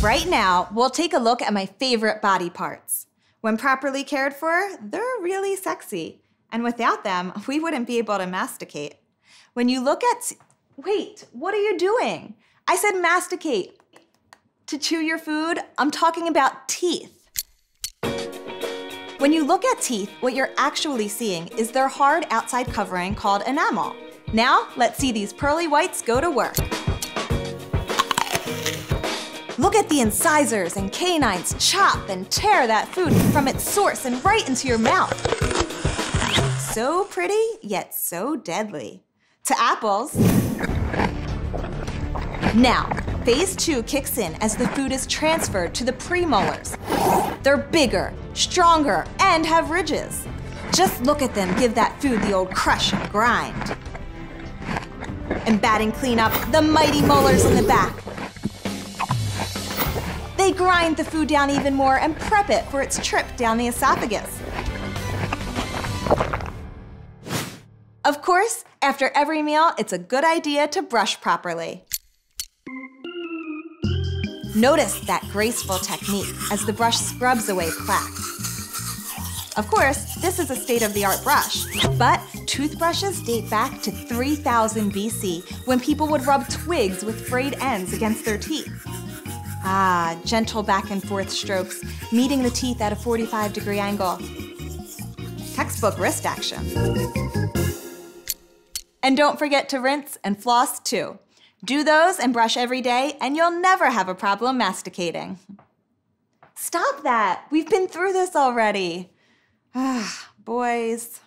Right now, we'll take a look at my favorite body parts. When properly cared for, they're really sexy. And without them, we wouldn't be able to masticate. When you look at. Wait, what are you doing? I said masticate. To chew your food, I'm talking about teeth. When you look at teeth, what you're actually seeing is their hard outside covering called enamel. Now, let's see these pearly whites go to work. Look at the incisors and canines chop and tear that food from its source and right into your mouth. So pretty, yet so deadly. To apples. Now, phase two kicks in as the food is transferred to the premolars. They're bigger, stronger, and have ridges. Just look at them give that food the old crush and grind. And batting clean up, the mighty molars in the back. They grind the food down even more and prep it for its trip down the esophagus. Of course, after every meal, it's a good idea to brush properly. Notice that graceful technique as the brush scrubs away plaque. Of course, this is a state-of-the-art brush, but toothbrushes date back to 3000 BC when people would rub twigs with frayed ends against their teeth. Ah, gentle back and forth strokes, meeting the teeth at a 45 degree angle. Textbook wrist action. And don't forget to rinse and floss too. Do those and brush every day, and you'll never have a problem masticating. Stop that! We've been through this already. Ah, boys.